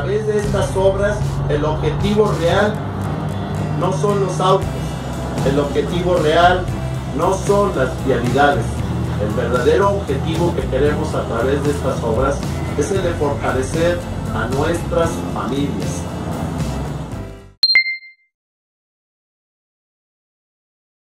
través de estas obras el objetivo real no son los autos, el objetivo real no son las vialidades. El verdadero objetivo que queremos a través de estas obras es el de fortalecer a nuestras familias,